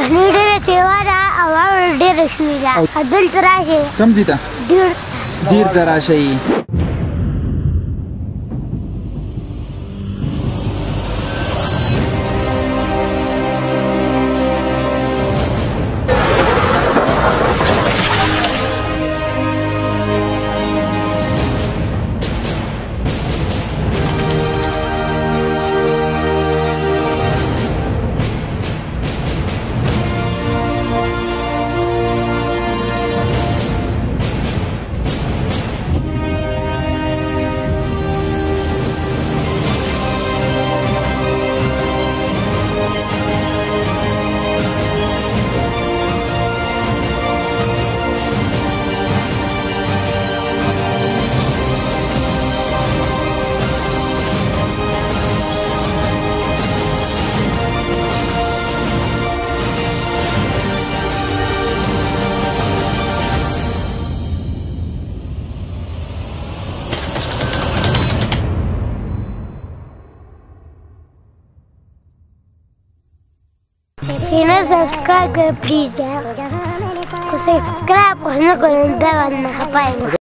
یعنی ډېره تیوه ده او واوره ډېره شوې ده دلته راشئ کوم ځای ته ډېر ډېر ته راشئ You know, subscribe, please. Yeah. Subscribe, because I'm not going